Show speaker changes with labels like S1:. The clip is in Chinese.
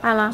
S1: 按了。